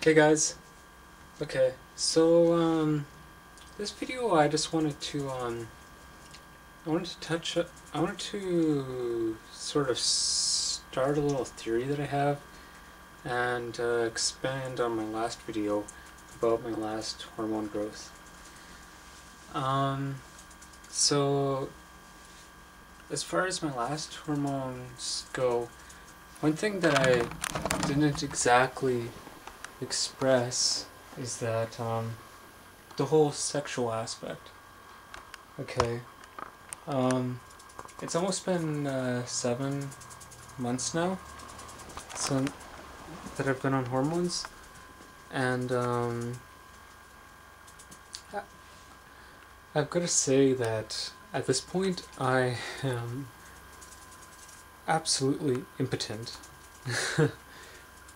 Hey guys. Okay, so um, this video I just wanted to um, I wanted to touch. I wanted to sort of start a little theory that I have, and uh, expand on my last video about my last hormone growth. Um, so as far as my last hormones go, one thing that I didn't exactly express is that um, the whole sexual aspect. Okay. Um, it's almost been uh, seven months now so that I've been on hormones, and um, I've got to say that at this point I am absolutely impotent.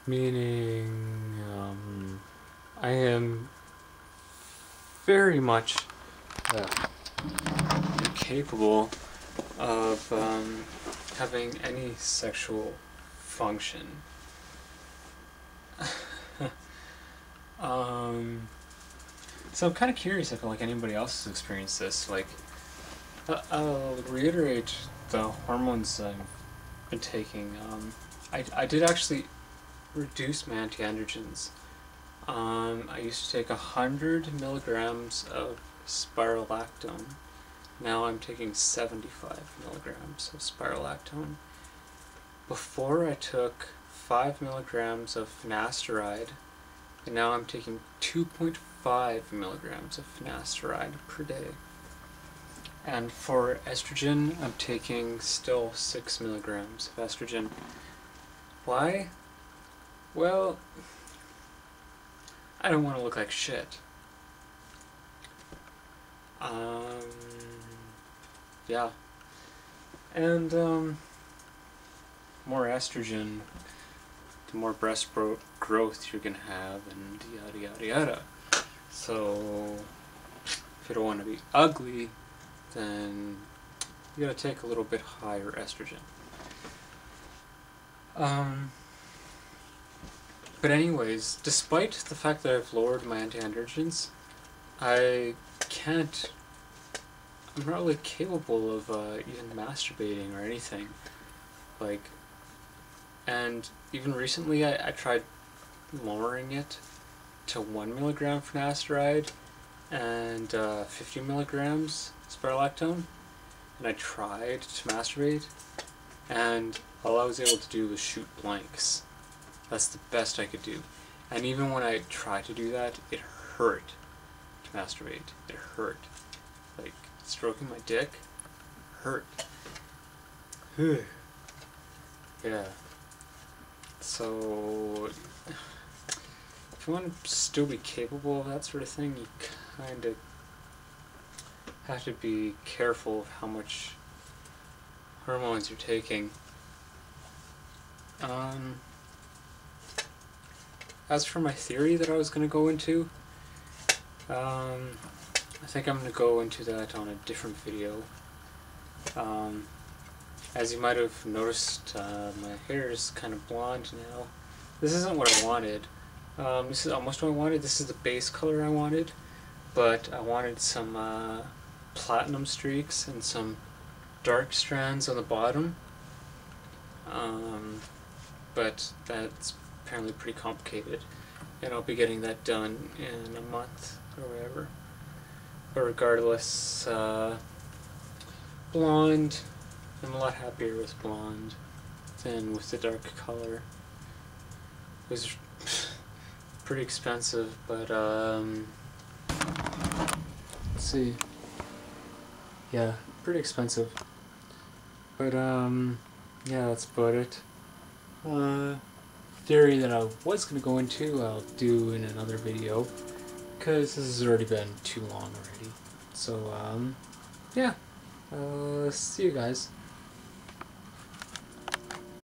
Meaning, um, I am very much uh, incapable of um, having any sexual function. um, so I'm kind of curious if like anybody else has experienced this. Like, uh, I'll reiterate the hormones I've been taking. Um, I, I did actually reduce my antiandrogens. Um, I used to take 100 milligrams of spironolactone. Now I'm taking 75 milligrams of spironolactone. Before I took 5 milligrams of finasteride, and now I'm taking 2.5 milligrams of finasteride per day. And for estrogen, I'm taking still 6 milligrams of estrogen. Why? Well, I don't want to look like shit. Um, yeah. And, um, more estrogen, the more breast growth you're gonna have, and yada yada yada. So, if you don't want to be ugly, then you gotta take a little bit higher estrogen. Um, but anyways, despite the fact that I've lowered my antiandrogens, I can't, I'm not really capable of uh, even masturbating or anything. Like, and even recently I, I tried lowering it to 1 milligram finasteride and uh, 50 milligrams spironolactone, and I tried to masturbate, and all I was able to do was shoot blanks. That's the best I could do. And even when I tried to do that, it hurt to masturbate. It hurt. Like, stroking my dick hurt. yeah. So, if you want to still be capable of that sort of thing, you kind of have to be careful of how much hormones you're taking. Um, as for my theory that I was going to go into, um, I think I'm going to go into that on a different video. Um, as you might have noticed, uh, my hair is kind of blonde now. This isn't what I wanted. Um, this is almost what I wanted. This is the base color I wanted, but I wanted some uh, platinum streaks and some dark strands on the bottom. Um, but that's apparently pretty complicated. And I'll be getting that done in a month or whatever. But regardless, uh, blonde, I'm a lot happier with blonde than with the dark color. It was pretty expensive, but um, let's see. Yeah, pretty expensive. But um, yeah, that's about it. Uh, theory that I was going to go into, I'll do in another video, because this has already been too long already. So, um, yeah, uh, see you guys.